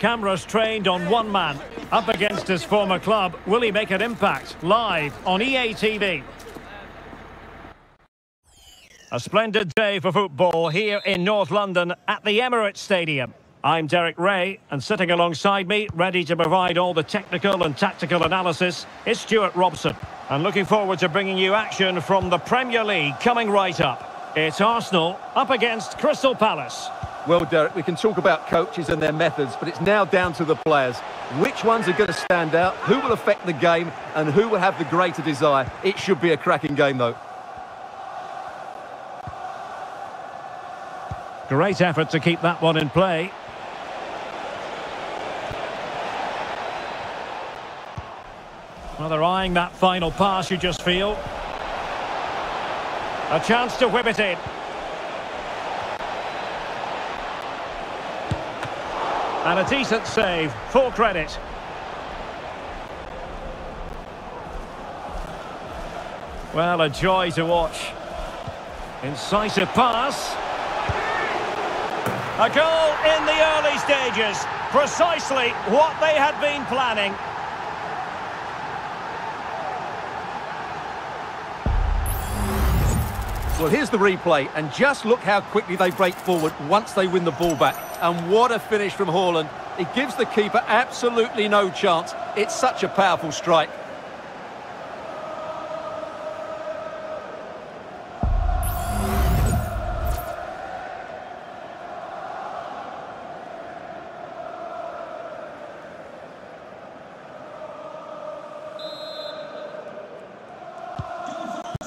Cameras trained on one man. Up against his former club, will he make an impact? Live on EA TV. A splendid day for football here in North London at the Emirates Stadium. I'm Derek Rae, and sitting alongside me, ready to provide all the technical and tactical analysis, is Stewart Robson. And looking forward to bringing you action from the Premier League coming right up. It's Arsenal up against Crystal Palace. Well, Derek, we can talk about coaches and their methods, but it's now down to the players. Which ones are going to stand out, who will affect the game, and who will have the greater desire? It should be a cracking game, though. Great effort to keep that one in play. Well, they're eyeing that final pass, you just feel. A chance to whip it in. And a decent save, full credit. Well, a joy to watch. Incisive pass. A goal in the early stages. Precisely what they had been planning. Well, here's the replay, and just look how quickly they break forward once they win the ball back. And what a finish from Haaland. It gives the keeper absolutely no chance. It's such a powerful strike.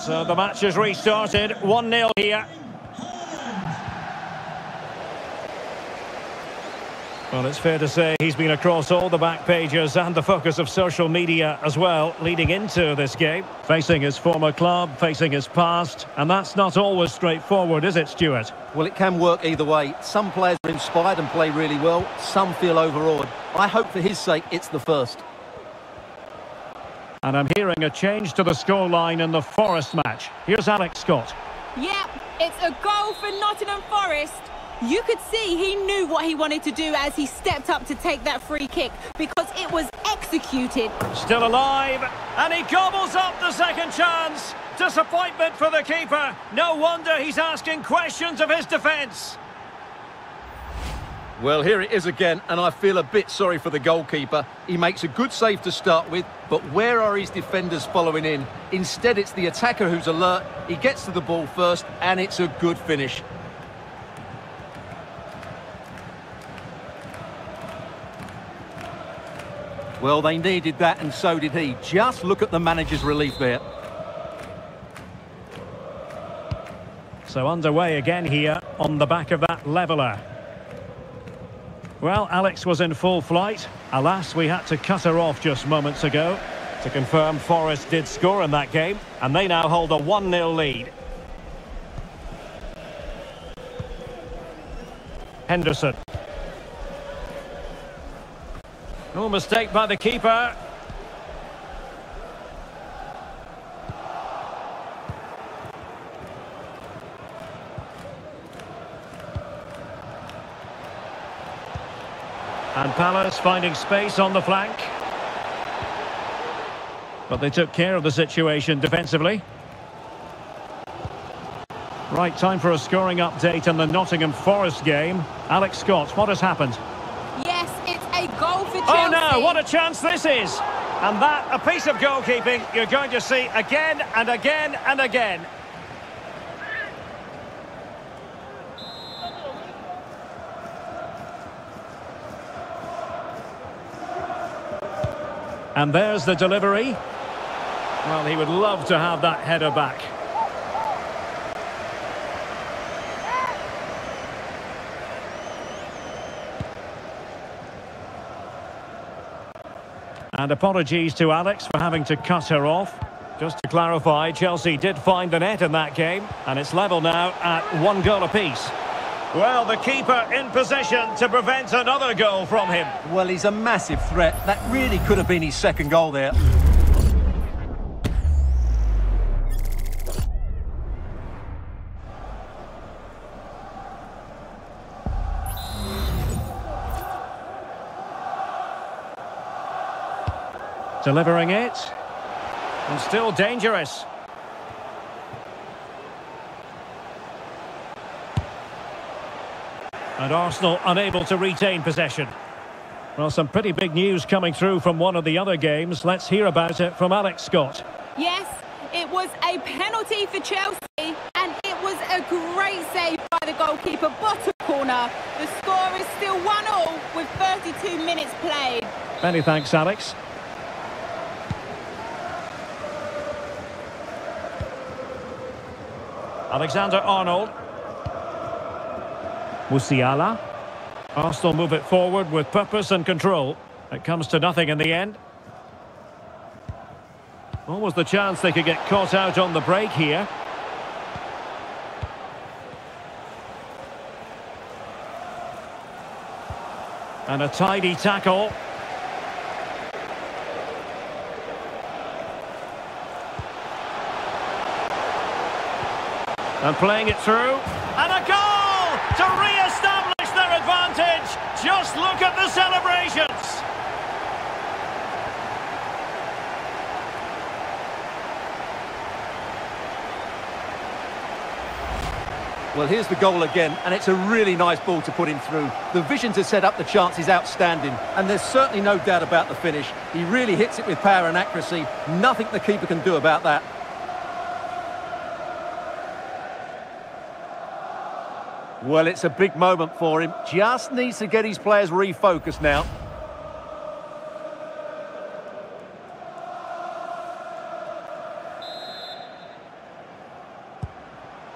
So the match has restarted, 1-0 here. Well, it's fair to say he's been across all the back pages and the focus of social media as well, leading into this game. Facing his former club, facing his past, and that's not always straightforward, is it, Stewart? Well, it can work either way. Some players are inspired and play really well, some feel overawed. I hope for his sake it's the first. And I'm hearing a change to the scoreline in the Forest match. Here's Alex Scott. Yep, it's a goal for Nottingham Forest. You could see he knew what he wanted to do as he stepped up to take that free kick because it was executed. Still alive, and he gobbles up the second chance. Disappointment for the keeper. No wonder he's asking questions of his defence. Well, here it is again, and I feel a bit sorry for the goalkeeper. He makes a good save to start with, but where are his defenders following in? Instead, it's the attacker who's alert. He gets to the ball first, and it's a good finish. Well, they needed that, and so did he. Just look at the manager's relief there. So underway again here on the back of that leveller. Well, Alex was in full flight. Alas, we had to cut her off just moments ago. To confirm, Forest did score in that game, and they now hold a 1-0 lead. Henderson. No mistake by the keeper. And Palace finding space on the flank. But they took care of the situation defensively. Right, time for a scoring update on the Nottingham Forest game. Alex Scott, what has happened? Yes, it's a goal for Chelsea. Oh no, what a chance this is! And that, a piece of goalkeeping you're going to see again and again and again. And there's the delivery. Well, he would love to have that header back. And apologies to Alex for having to cut her off. Just to clarify, Chelsea did find the net in that game, and it's level now at one goal apiece. Well, the keeper in possession to prevent another goal from him. Well, he's a massive threat. That really could have been his second goal there. Delivering it. And still dangerous. And Arsenal unable to retain possession. Well, some pretty big news coming through from one of the other games. Let's hear about it from Alex Scott. Yes, it was a penalty for Chelsea and it was a great save by the goalkeeper, bottom corner. The score is still 1-0 with 32 minutes played. Many thanks, Alex. Alexander Arnold. Musiala. Arsenal move it forward with purpose and control. It comes to nothing in the end. Almost the chance they could get caught out on the break here. And a tidy tackle. And playing it through. And a goal to re-establish their advantage. Just look at the celebrations. Well, here's the goal again, and it's a really nice ball to put him through. The vision to set up the chance is outstanding, and there's certainly no doubt about the finish. He really hits it with power and accuracy. Nothing the keeper can do about that. Well, it's a big moment for him. Just needs to get his players refocused now.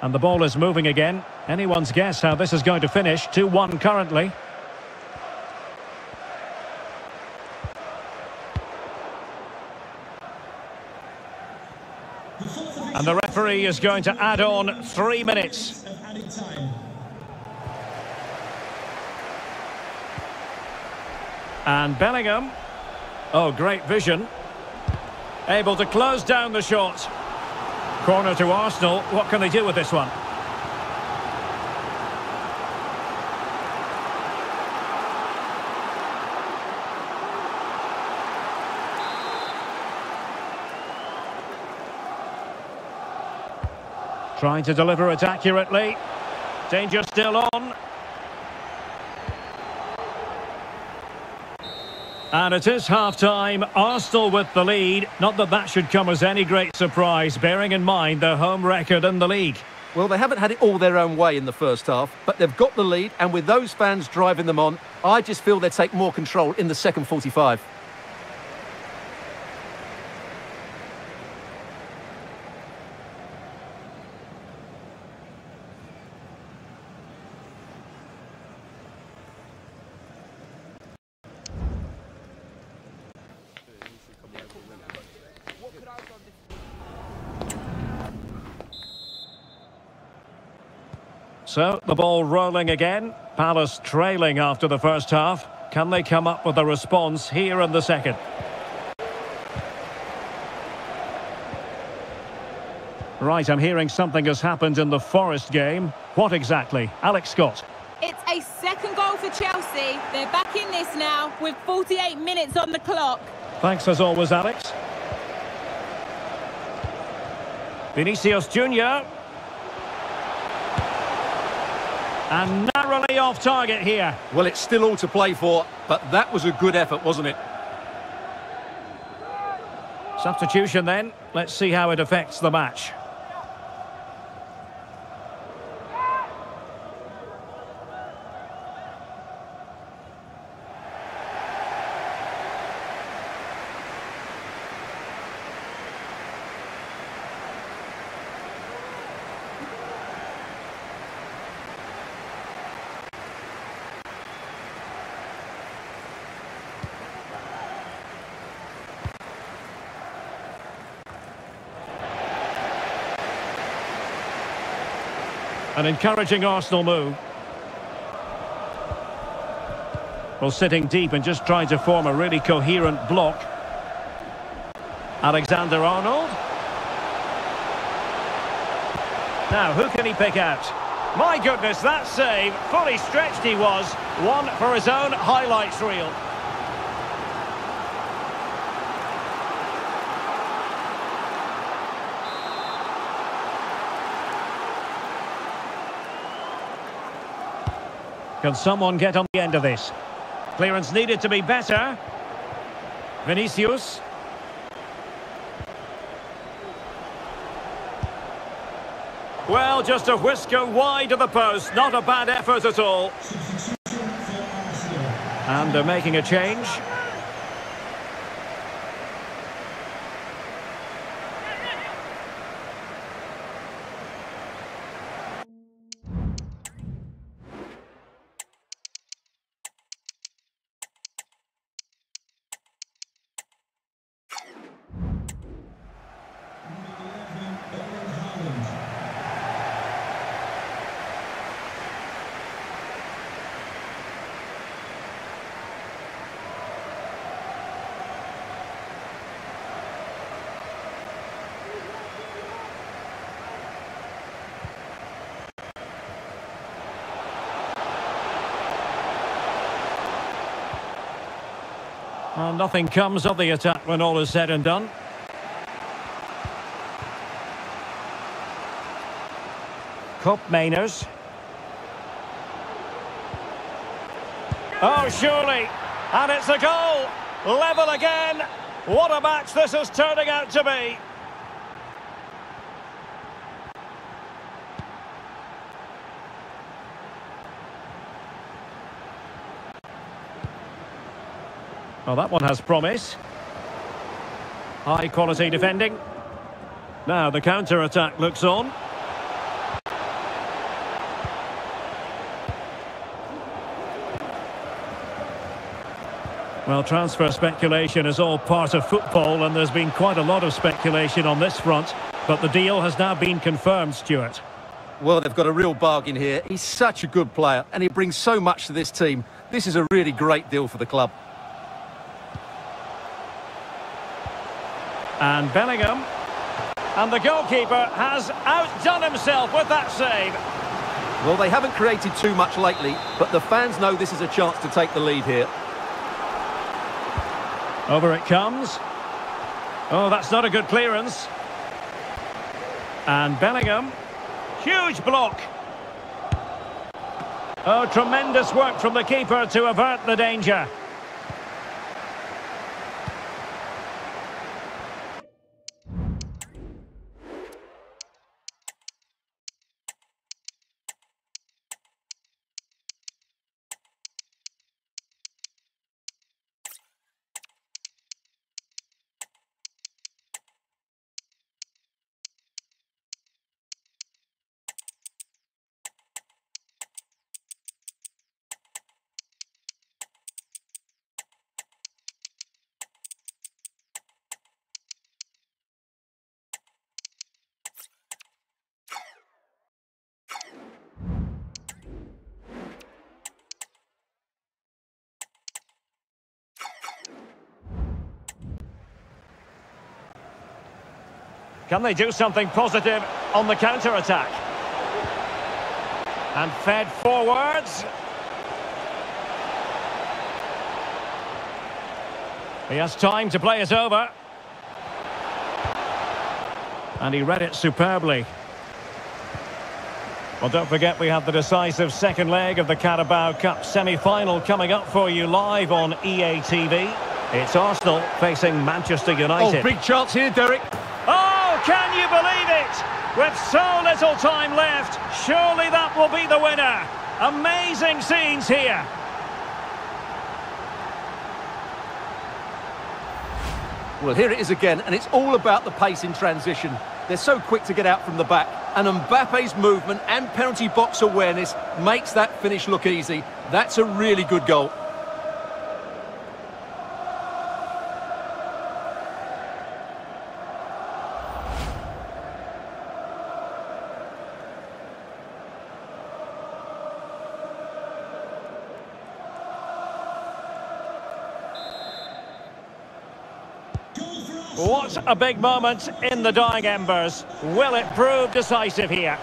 And the ball is moving again. Anyone's guess how this is going to finish. 2-1 currently. And the referee is going to add on three minutes. And Bellingham. Oh, great vision. Able to close down the shot. Corner to Arsenal. What can they do with this one? Trying to deliver it accurately. Danger still on. And it is half-time. Arsenal with the lead. Not that that should come as any great surprise, bearing in mind their home record in the league. Well, they haven't had it all their own way in the first half, but they've got the lead, and with those fans driving them on, I just feel they take more control in the second 45. So, the ball rolling again. Palace trailing after the first half. Can they come up with a response here in the second? Right, I'm hearing something has happened in the Forest game. What exactly? Alex Scott. It's a second goal for Chelsea. They're back in this now with 48 minutes on the clock. Thanks as always, Alex. Vinicius Junior. And narrowly off target here. Well, it's still all to play for, but that was a good effort, wasn't it? Substitution then. Let's see how it affects the match. An encouraging Arsenal move. Well, sitting deep and just trying to form a really coherent block. Alexander Arnold. Now, who can he pick out? My goodness, that save, fully stretched he was. One for his own highlights reel. Can someone get on the end of this? Clearance needed to be better. Vinicius. Well, just a whisker wide of the post. Not a bad effort at all. And they're making a change. Nothing comes of the attack when all is said and done. Cup Mainers. Oh, surely. And it's a goal. Level again. What a match this is turning out to be. Well, that one has promise. High quality defending. Now the counter-attack looks on. Well, transfer speculation is all part of football and there's been quite a lot of speculation on this front. But the deal has now been confirmed, Stewart. Well, they've got a real bargain here. He's such a good player and he brings so much to this team. This is a really great deal for the club. And Bellingham. And the goalkeeper has outdone himself with that save. Well, they haven't created too much lately, but the fans know this is a chance to take the lead here. Over it comes. Oh, that's not a good clearance. And Bellingham. Huge block. Oh, tremendous work from the keeper to avert the danger. Can they do something positive on the counter-attack? And fed forwards. He has time to play it over. And he read it superbly. Well, don't forget we have the decisive second leg of the Carabao Cup semi-final coming up for you live on EA TV. It's Arsenal facing Manchester oh, United. Oh, big chance here, Derek. Can you believe it? With so little time left, surely that will be the winner. Amazing scenes here. Well, here it is again, and it's all about the pace in transition. They're so quick to get out from the back, and Mbappe's movement and penalty box awareness makes that finish look easy. That's a really good goal. A big moment in the dying embers. Will it prove decisive here?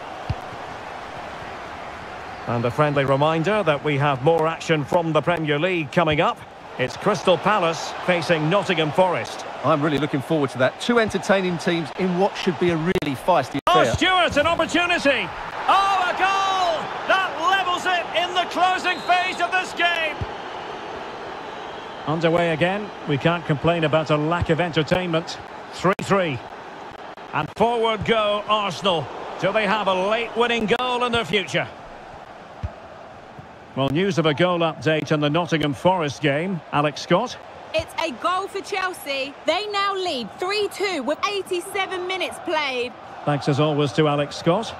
And a friendly reminder that we have more action from the Premier League coming up. It's Crystal Palace facing Nottingham Forest. I'm really looking forward to that. Two entertaining teams in what should be a really feisty Oh, affair. Stewart, an opportunity. Oh, a goal! That levels it in the the closing phase of this game. Underway again. We can't complain about a lack of entertainment. 3-3. And forward go Arsenal. Do they have a late winning goal in their future? Well, news of a goal update in the Nottingham Forest game. Alex Scott. It's a goal for Chelsea. They now lead 3-2 with 87 minutes played. Thanks as always to Alex Scott.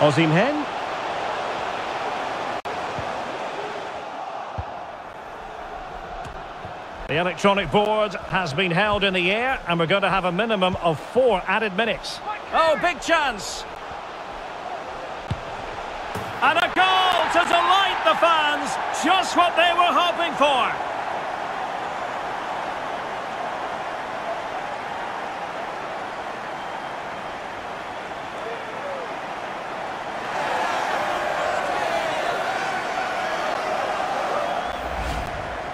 Osimhen. The electronic board has been held in the air and we're going to have a minimum of four added minutes. Oh, big chance. And a goal to delight the fans. Just what they were hoping for.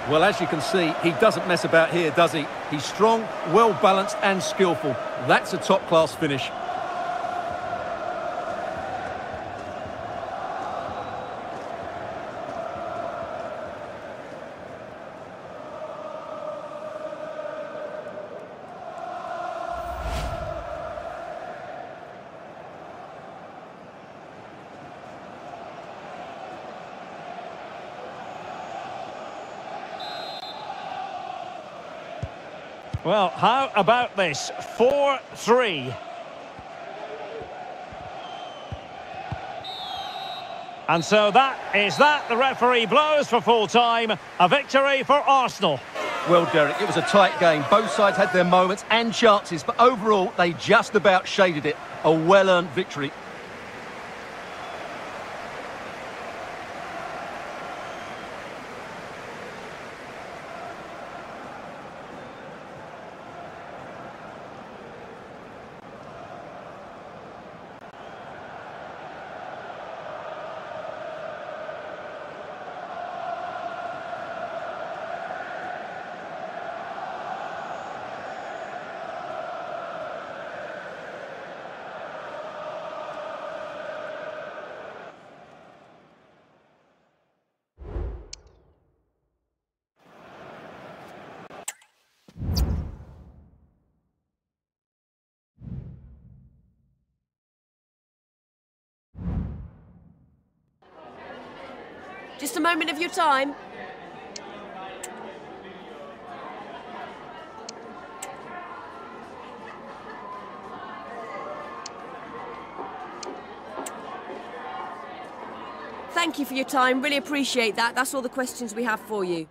Well, as you can see, he doesn't mess about here, does he? He's strong, well-balanced and skillful. That's a top-class finish. Well, how about this? 4-3. And so that is that. The referee blows for full time. A victory for Arsenal. Well, Derek, it was a tight game. Both sides had their moments and chances, but overall, they just about shaded it. A well-earned victory. Just a moment of your time. Thank you for your time. Really appreciate that. That's all the questions we have for you.